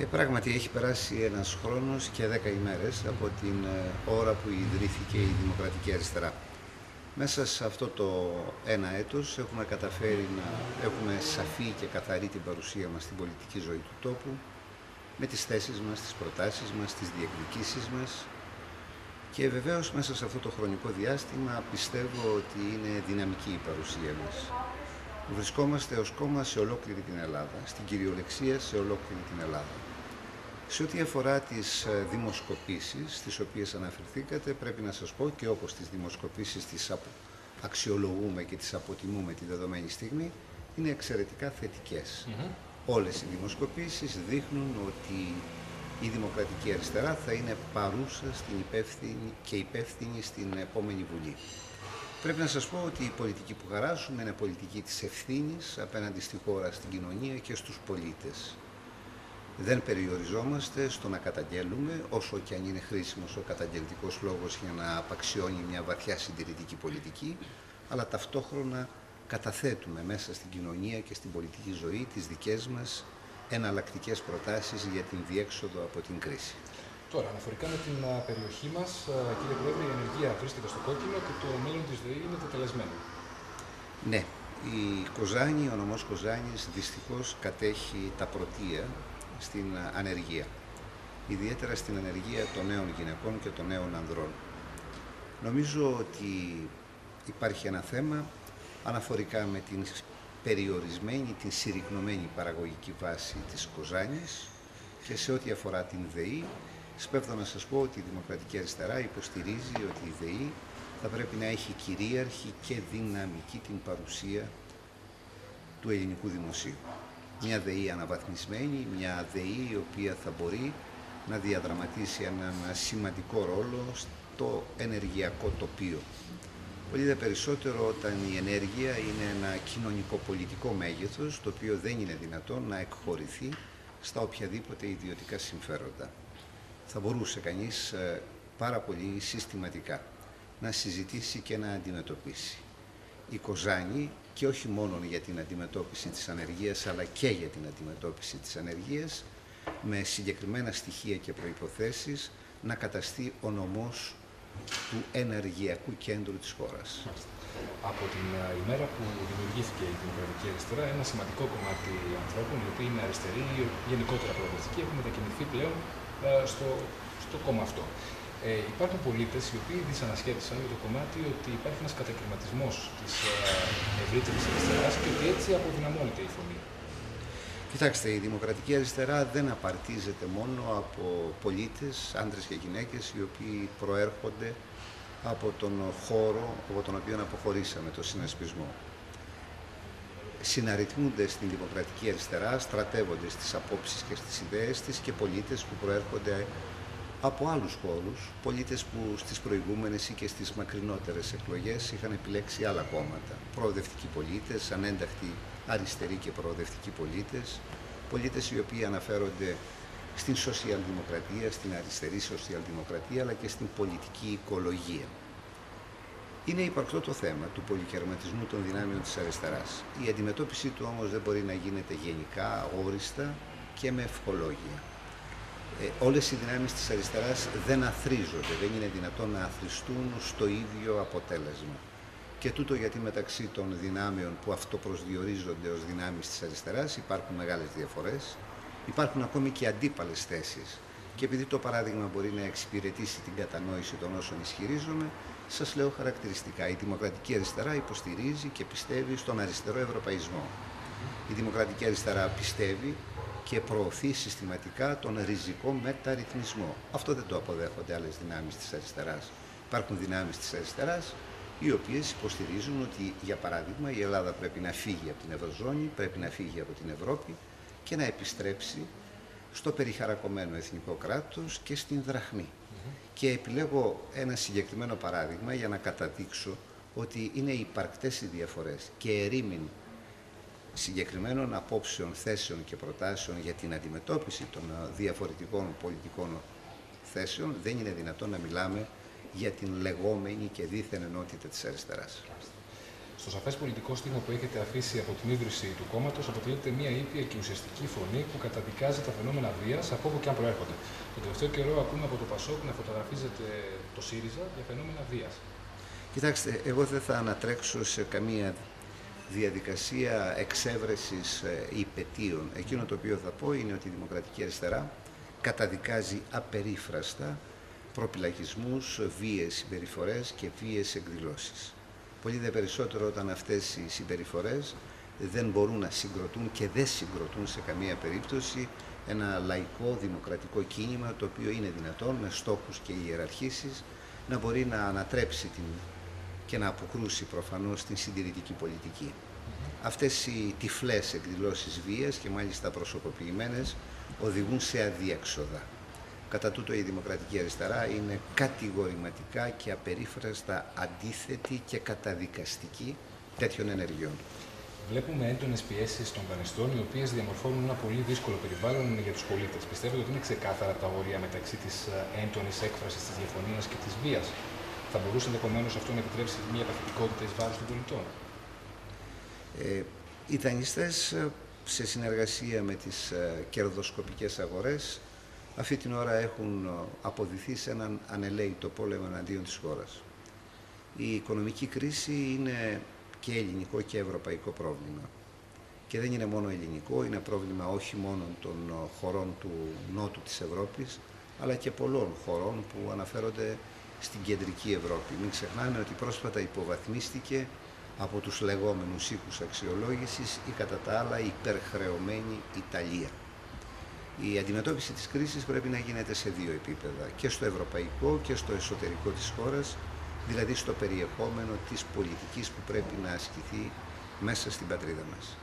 Ε, πράγματι έχει περάσει ένας χρόνος και δέκα ημέρες από την ε, ώρα που ιδρύθηκε η Δημοκρατική Αριστερά. Μέσα σε αυτό το ένα έτος έχουμε καταφέρει να έχουμε σαφή και καθαρή την παρουσία μας στην πολιτική ζωή του τόπου, με τις θέσεις μας, τις προτάσεις μας, τις διεκδικήσεις μας και βεβαίως μέσα σε αυτό το χρονικό διάστημα πιστεύω ότι είναι δυναμική η παρουσία μας. Βρισκόμαστε ως κόμμα σε ολόκληρη την Ελλάδα, στην κυριολεξία σε ολόκληρη την Ελλάδα. Σε ό,τι αφορά τις ε, δημοσκοπήσεις, στις οποίες αναφερθήκατε, πρέπει να σας πω και όπως τις δημοσκοπήσεις τις αξιολογούμε και τις αποτιμούμε τη δεδομένη στιγμή, είναι εξαιρετικά θετικές. Mm Όλες οι δημοσκοπήσεις δείχνουν ότι η Δημοκρατική Αριστερά θα είναι παρούσα στην υπεύθυνη και υπεύθυνη στην επόμενη Βουλή. Πρέπει να σας πω ότι η πολιτική που χαράσουμε είναι πολιτική της ευθύνης απέναντι στη χώρα, στην κοινωνία και στους πολίτες. Δεν περιοριζόμαστε στο να καταγγέλουμε, όσο και αν είναι χρήσιμος ο καταγγελτικός λόγος για να απαξιώνει μια βαθιά συντηρητική πολιτική, αλλά ταυτόχρονα καταθέτουμε μέσα στην κοινωνία και στην πολιτική ζωή τις δικές μας εναλλακτικές προτάσεις για την διέξοδο από την κρίση. Τώρα, αναφορικά με την περιοχή μας, κύριε Πρόεδρε, η ενεργεία βρίσκεται στο κόκκινο και το μέλλον της ΔΕΗ είναι τετελεσμένο. Ναι, η Κοζάνη, ο νομός Κοζάνης δυστυχώς κατέχει τα πρωτεία στην ανεργία. Ιδιαίτερα στην ανεργία των νέων γυναικών και των νέων ανδρών. Νομίζω ότι υπάρχει ένα θέμα αναφορικά με την περιορισμένη, την συρρυκνωμένη παραγωγική βάση της Κοζάνης και σε ό,τι αφορά την ΔΕΗ, σπέβδω να σας πω ότι η Δημοκρατική Αριστερά υποστηρίζει ότι η ΔΕΗ θα πρέπει να έχει κυρίαρχη και δυναμική την παρουσία του ελληνικού δημοσίου. Μια ΔΕΗ αναβαθμισμένη, μια ΔΕΗ η οποία θα μπορεί να διαδραματίσει έναν σημαντικό ρόλο στο ενεργειακό τοπίο πολύ δε περισσότερο όταν η ενέργεια είναι ένα κοινωνικό-πολιτικό μέγεθος το οποίο δεν είναι δυνατόν να εκχωρηθεί στα οποιαδήποτε ιδιωτικά συμφέροντα. Θα μπορούσε κανείς ε, πάρα πολύ συστηματικά να συζητήσει και να αντιμετωπίσει. Η Κοζάνη και όχι μόνο για την αντιμετώπιση της ανεργίας αλλά και για την αντιμετώπιση της ανεργίας με συγκεκριμένα στοιχεία και προϋποθέσεις να καταστεί ο νομός του ενεργειακού κέντρου της χώρας. Από την ε, ημέρα που δημιουργήθηκε η Δημοκρατική Αριστερά, ένα σημαντικό κομμάτι ανθρώπων, οι οποίοι είναι αριστεροί ή γενικότερα προοδευτικοί, έχουν μετακινηθεί πλέον ε, στο, στο κόμμα αυτό. Ε, υπάρχουν πολίτες οι οποίοι δυσανασχέτησαν για το κομμάτι ότι υπάρχει ένας κατακριματισμό της ε, ευρύτερης αριστεράς και ότι έτσι αποδυναμώνεται η φωνή. Κοιτάξτε, η δημοκρατική αριστερά δεν απαρτίζεται μόνο από πολίτες, άντρες και γυναίκες, οι οποίοι προέρχονται από τον χώρο από τον οποίο αποχωρήσαμε, το συνασπισμό. Συναρρυθμούνται στην δημοκρατική αριστερά, στρατεύονται στις απόψεις και στις ιδέες της και πολίτες που προέρχονται από άλλους χώρους, πολίτες που στις προηγούμενες ή και στις μακρινότερες εκλογές είχαν επιλέξει άλλα κόμματα. Προοδευτικοί πολίτες, ανένταχτοι αριστεροί και προοδευτικοί πολίτες, πολίτες οι οποίοι αναφέρονται στην σοσιαλδημοκρατία, στην αριστερή σοσιαλδημοκρατία, αλλά και στην πολιτική οικολογία. Είναι υπαρκτό το θέμα του πολυκερματισμού των δυνάμεων της αριστεράς. Η αντιμετώπιση του όμως δεν μπορεί να γίνεται γενικά, όριστα και με ευχολόγια. Ε, όλες οι δυνάμεις της αριστεράς δεν αθρίζονται, δεν είναι δυνατόν να αθριστούν στο ίδιο αποτέλεσμα. Και τούτο γιατί μεταξύ των δυνάμεων που αυτοπροσδιορίζονται ως δυνάμεις της αριστεράς υπάρχουν μεγάλες διαφορές, υπάρχουν ακόμη και αντίπαλες θέσεις. Και επειδή το παράδειγμα μπορεί να εξυπηρετήσει την κατανόηση των όσων ισχυρίζομαι, σας λέω χαρακτηριστικά. Η Δημοκρατική Αριστερά υποστηρίζει και πιστεύει στον αριστερό ευρωπαϊσμό. Η Δημοκρατική Αριστερά πιστεύει και προωθεί συστηματικά τον ριζικό μεταρρυθμισμό. Αυτό δεν το αποδέχονται άλλες δυνάμεις της αριστεράς. Υπάρχουν δυνάμεις της αριστεράς οι οποίες υποστηρίζουν ότι, για παράδειγμα, η Ελλάδα πρέπει να φύγει από την Ευρωζώνη, πρέπει να φύγει από την Ευρώπη και να επιστρέψει στο περιχαρακωμένο εθνικό κράτος και στην δραχμή. Και επιλέγω ένα συγκεκριμένο παράδειγμα για να καταδείξω ότι είναι υπαρκτές οι διαφορές και ερήμην συγκεκριμένων απόψεων, θέσεων και προτάσεων για την αντιμετώπιση των διαφορετικών πολιτικών θέσεων δεν είναι δυνατόν να μιλάμε για την λεγόμενη και δίθεν ενότητα της αριστεράς. Στο σαφές πολιτικό στίγμα που έχετε αφήσει από την ίδρυση του κόμματος, αποτελείται μια ήπια και ουσιαστική φωνή που καταδικάζει τα φαινόμενα βίας από όπου και αν προέρχονται. Το τελευταίο καιρό ακούμε από το Πασόκ να φωτογραφίζεται το ΣΥΡΙΖΑ για φαινόμενα βίας. Κοιτάξτε, εγώ δεν θα ανατρέξω σε καμία διαδικασία εξέβρεσης ε, υπετίων. Εκείνο το οποίο θα πω είναι ότι η Δημοκρατική Αριστερά καταδικάζει απερίφραστα προπυλακισμούς, βίες συμπεριφορές και βίες εκδηλώσεις. Πολύ δε περισσότερο όταν αυτές οι συμπεριφορές δεν μπορούν να συγκροτούν και δεν συγκροτούν σε καμία περίπτωση ένα λαϊκό δημοκρατικό κίνημα το οποίο είναι δυνατόν με στόχους και ιεραρχήσεις να μπορεί να ανατρέψει την, και να αποκρούσει προφανώς την συντηρητική πολιτική. Αυτές οι τυφλές εκδηλώσεις βίας και μάλιστα προσωποποιημένες οδηγούν σε αδιέξοδα. Κατά τούτο η Δημοκρατική Αριστερά είναι κατηγορηματικά και απερίφραστα αντίθετη και καταδικαστική τέτοιων ενεργειών. Βλέπουμε έντονες πιέσεις των δανειστών, οι οποίες διαμορφώνουν ένα πολύ δύσκολο περιβάλλον για τους πολίτες. Πιστεύετε ότι είναι ξεκάθαρα τα όρια μεταξύ της ε, έντονης έκφρασης της διαφωνίας και της βίας; Θα μπορούσε ενδεχομένως αυτό να επιτρέψει μια παθητικότητα εις βάρος των πολιτών; Ε, οι δανειστές, ε, σε συνεργασία με τις ε, κερδοσκοπικές αγορές, αυτή την ώρα έχουν ε, αποδηθεί σε έναν ανελαίητο πόλεμο εναντίον της χώρας. Η οικονομική κρίση είναι και ελληνικό και ευρωπαϊκό πρόβλημα. Και δεν είναι μόνο ελληνικό, είναι πρόβλημα όχι μόνο των ε, χωρών του νότου της Ευρώπης, αλλά και πολλών χωρών που αναφέρονται στην κεντρική Ευρώπη. Μην ξεχνάμε ότι πρόσφατα υποβαθμίστηκε από τους λεγόμενους οίκους αξιολόγησης η κατά τα άλλα υπερχρεωμένη Ιταλία. Η αντιμετώπιση της κρίσης πρέπει να γίνεται σε δύο επίπεδα, και στο ευρωπαϊκό και στο εσωτερικό της χώρας, δηλαδή στο περιεχόμενο της πολιτικής που πρέπει να ασκηθεί μέσα στην πατρίδα μας.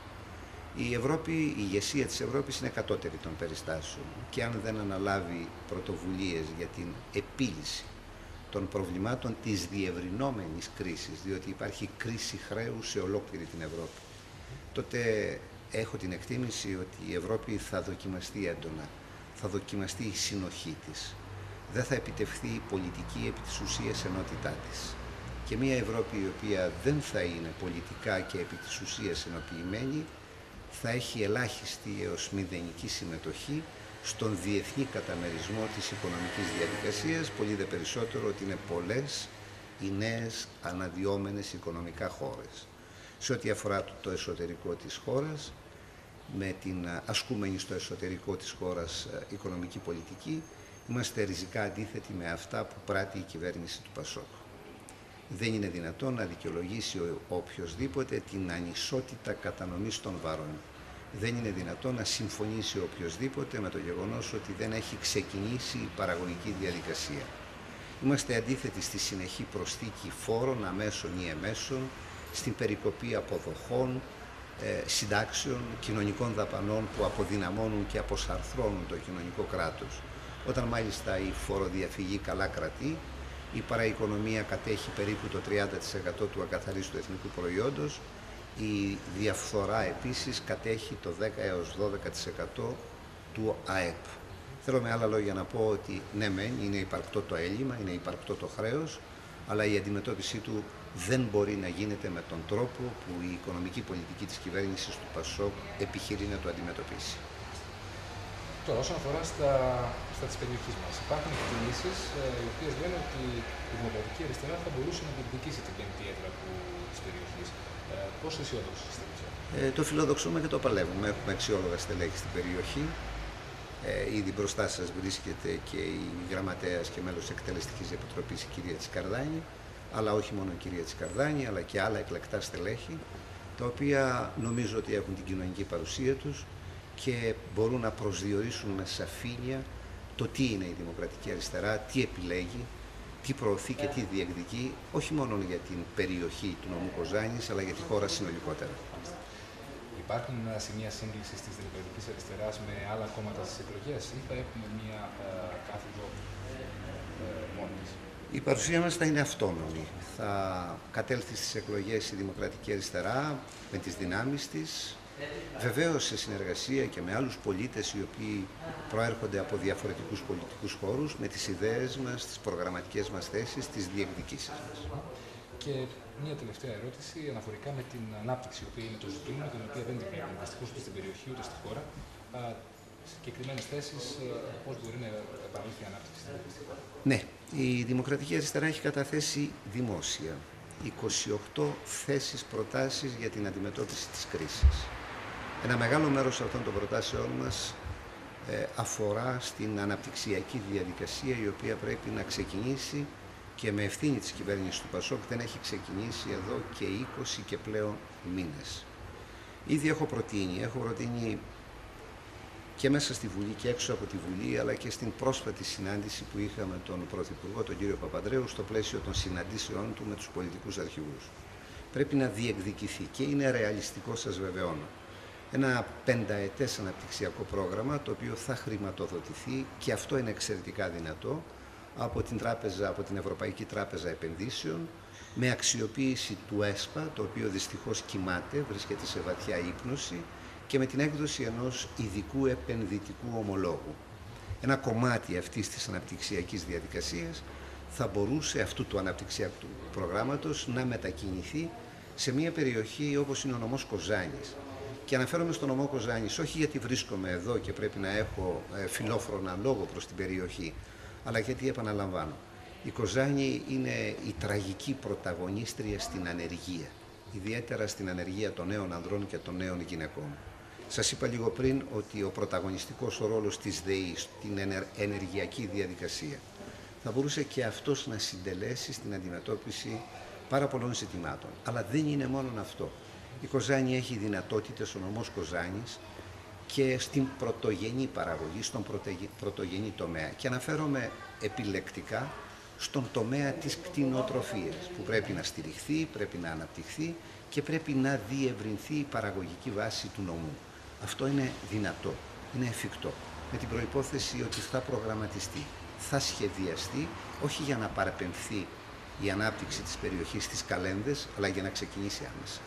Η Ευρώπη, η ηγεσία της Ευρώπης είναι κατώτερη των περιστάσεων και αν δεν αναλάβει πρωτοβουλίες για την επίλυση των προβλημάτων της διευρυνόμενης κρίσης, διότι υπάρχει κρίση χρέους σε ολόκληρη την Ευρώπη, τότε έχω την εκτίμηση ότι η Ευρώπη θα δοκιμαστεί έντονα, θα δοκιμαστεί η συνοχή της. Δεν θα επιτευχθεί η πολιτική επί της ουσίας ενότητά της. Και μια Ευρώπη η οποία δεν θα είναι πολιτικά και επί της ουσίας ενοποιημένη, θα έχει ελάχιστη έως μηδενική συμμετοχή στον διεθνή καταμερισμό της οικονομικής διαδικασίας, πολύ δε περισσότερο ότι είναι πολλές οι νέες αναδυόμενες οικονομικά χώρες. Σε ό,τι αφορά το εσωτερικό της χώρας, με την ε, ασκούμενη στο εσωτερικό της χώρας ε, οικονομική πολιτική, είμαστε ριζικά αντίθετοι με αυτά που πράττει η κυβέρνηση του Πασόκ. Δεν είναι δυνατόν να δικαιολογήσει ο οποιοδήποτε την ανισότητα κατανομής των βάρων. Δεν είναι δυνατόν να συμφωνήσει ο οποιοδήποτε με το γεγονός ότι δεν έχει ξεκινήσει η παραγωγική διαδικασία. Είμαστε αντίθετοι στη συνεχή προσθήκη φόρων αμέσων ή εμέσων, στην περικοπή αποδοχών, ε, συντάξεων, κοινωνικών δαπανών που αποδυναμώνουν και αποσαρθρώνουν το κοινωνικό κράτος. Όταν μάλιστα η φοροδιαφυγή καλά κρατεί, η παραοικονομία κατέχει περίπου το 30% του ακαθαρίστου εθνικού προϊόντος, η διαφθορά επίσης κατέχει το 10 έως 12% του ΑΕΠ. Θέλω με άλλα λόγια να πω ότι ναι μεν είναι υπαρκτό το έλλειμμα, είναι υπαρκτό το χρέος, αλλά η αντιμετώπιση του δεν μπορεί να γίνεται με τον τρόπο που η οικονομική πολιτική της κυβέρνησης του ΠΑΣΟΚ επιχειρεί να το αντιμετωπίσει. Τώρα, όσον αφορά στα, στα της περιοχής μας, υπάρχουν εκτιμήσεις ε, οι οποίες λένε ότι η Δημοκρατική Αριστερά θα μπορούσε να διεκδικήσει την πέμπτη έδρα του, της περιοχής. Ε, πόσο αισιόδοξος είστε ε, Το φιλοδοξούμε και το παλεύουμε. Έχουμε αξιόλογα στελέχη στην περιοχή. Ε, ήδη μπροστά σας βρίσκεται και η γραμματέας και μέλος της Εκτελεστικής Επιτροπής η κυρία Τσικαρδάνη αλλά όχι μόνο η κυρία Τσικαρδάνη, αλλά και άλλα εκλεκτά στελέχη, τα οποία νομίζω ότι έχουν την κοινωνική παρουσία τους και μπορούν να προσδιορίσουν με σαφήνεια το τι είναι η δημοκρατική αριστερά, τι επιλέγει, τι προωθεί και τι διεκδικεί, όχι μόνο για την περιοχή του νομού Κοζάνης, αλλά για τη χώρα συνολικότερα. Υπάρχουν σημεία σύγκλησης της Δημοκρατικής Αριστεράς με άλλα κόμματα στις εκλογές, ή θα έχουμε μια ε, κάθετο ε, μόνη η παρουσία μας θα είναι αυτόνομη. Θα κατέλθει στις εκλογές η Δημοκρατική Αριστερά με τις δυνάμεις της, βεβαίως σε συνεργασία και με άλλους πολίτες οι οποίοι προέρχονται από διαφορετικούς πολιτικούς χώρους, με τις ιδέες μας, τις προγραμματικές μας θέσεις, τις διεκδικήσεις μας. και μια τελευταία ερώτηση αναφορικά με την ανάπτυξη, η οποία είναι το ζητούμενο, την οποία δεν την βλέπουμε δυστυχώς ούτε στην περιοχή ούτε στη χώρα. Συγκεκριμένες θέσεις, πώς μπορεί να επανέλθει η ανάπτυξη στην χώρα. Ναι, η Δημοκρατική Αριστερά έχει καταθέσει δημόσια 28 θέσεις προτάσεις για την αντιμετώπιση της κρίσης. Ένα μεγάλο μέρος αυτών των προτάσεών μας ε, αφορά στην αναπτυξιακή διαδικασία η οποία πρέπει να ξεκινήσει και με ευθύνη της κυβέρνησης του Πασόκ δεν έχει ξεκινήσει εδώ και 20 και πλέον μήνες. Ήδη έχω προτείνει, έχω προτείνει και μέσα στη Βουλή και έξω από τη Βουλή, αλλά και στην πρόσφατη συνάντηση που είχαμε τον Πρωθυπουργό, τον κύριο Παπαντρέου, στο πλαίσιο των συναντήσεών του με τους πολιτικούς αρχηγούς. Πρέπει να διεκδικηθεί και είναι ρεαλιστικό, σας βεβαιώνω ένα πενταετές αναπτυξιακό πρόγραμμα το οποίο θα χρηματοδοτηθεί και αυτό είναι εξαιρετικά δυνατό από την, τράπεζα, από την Ευρωπαϊκή Τράπεζα Επενδύσεων με αξιοποίηση του ΕΣΠΑ το οποίο δυστυχώς κοιμάται, βρίσκεται σε βαθιά ύπνωση και με την έκδοση ενός ειδικού επενδυτικού ομολόγου. Ένα κομμάτι αυτής της αναπτυξιακής διαδικασίας θα μπορούσε αυτού του αναπτυξιακού προγράμματος να μετακινηθεί σε μια περιοχή όπως είναι ο νομός Κοζάνης, και αναφέρομαι στον νομό Κοζάνης όχι γιατί βρίσκομαι εδώ και πρέπει να έχω ε, φιλόφρονα λόγο προς την περιοχή, αλλά γιατί επαναλαμβάνω. Η Κοζάνη είναι η τραγική πρωταγωνίστρια στην ανεργία, ιδιαίτερα στην ανεργία των νέων ανδρών και των νέων γυναικών. Σας είπα λίγο πριν ότι ο πρωταγωνιστικός ρόλος της ΔΕΗ στην ενεργειακή διαδικασία θα μπορούσε και αυτός να συντελέσει στην αντιμετώπιση πάρα πολλών ζητημάτων. Αλλά δεν είναι μόνο αυτό. Η Κοζάνη έχει δυνατότητες, ο νομός Κοζάνης, και στην πρωτογενή παραγωγή, στον πρωτογενή τομέα. Και αναφέρομαι επιλεκτικά στον τομέα της κτηνοτροφίας, που πρέπει να στηριχθεί, πρέπει να αναπτυχθεί και πρέπει να διευρυνθεί η παραγωγική βάση του νομού. Αυτό είναι δυνατό, είναι εφικτό, με την προϋπόθεση ότι θα προγραμματιστεί, θα σχεδιαστεί, όχι για να παραπεμφθεί η ανάπτυξη της περιοχής στις καλένδες, αλλά για να ξεκινήσει άμεσα.